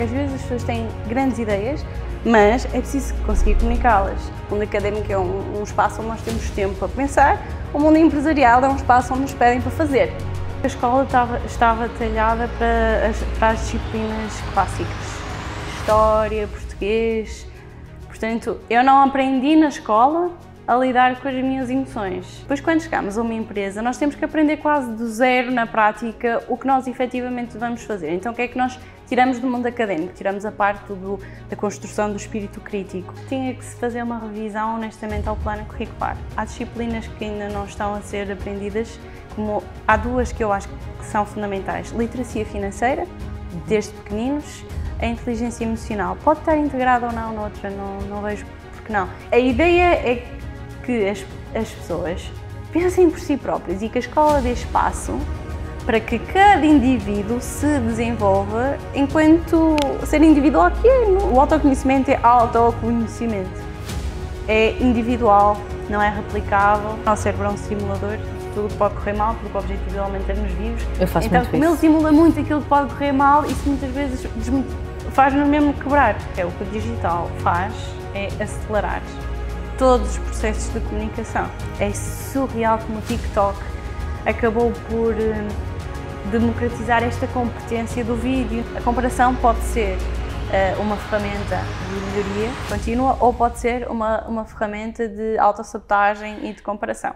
Às vezes as pessoas têm grandes ideias, mas é preciso conseguir comunicá-las. O mundo académico é um, um, espaço onde nós temos tempo para pensar, o mundo empresarial é um espaço onde nos pedem para fazer. A escola estava, estava talhada para as, para as disciplinas clássicas, história, português. Portanto, eu não aprendi na escola a lidar com as minhas emoções. Depois, quando chegamos a uma empresa, nós temos que aprender quase do zero na prática o que nós efetivamente vamos fazer. Então, o que é que nós tiramos do mundo académico? Tiramos a parte do, da construção do espírito crítico. Tinha que se fazer uma revisão, honestamente, ao plano curricular. Há disciplinas que ainda não estão a ser aprendidas, como há duas que eu acho que são fundamentais: literacia financeira, desde pequeninos, a inteligência emocional. Pode estar integrada ou não noutra, não, não vejo porque não. A ideia é que as, as pessoas pensem por si próprias e que a escola dê espaço para que cada indivíduo se desenvolva enquanto ser individual que é. O autoconhecimento é autoconhecimento. É individual, não é replicável. O nosso cérebro é um simulador, tudo pode correr mal, porque o objetivo é manter-nos vivos. Eu faço então, muito como isso. ele simula muito aquilo que pode correr mal, isso muitas vezes faz-nos mesmo quebrar. É o que o digital faz, é acelerar todos os processos de comunicação. É surreal como o TikTok acabou por hum, democratizar esta competência do vídeo. A comparação pode ser uh, uma ferramenta de melhoria contínua ou pode ser uma, uma ferramenta de autossabotagem e de comparação.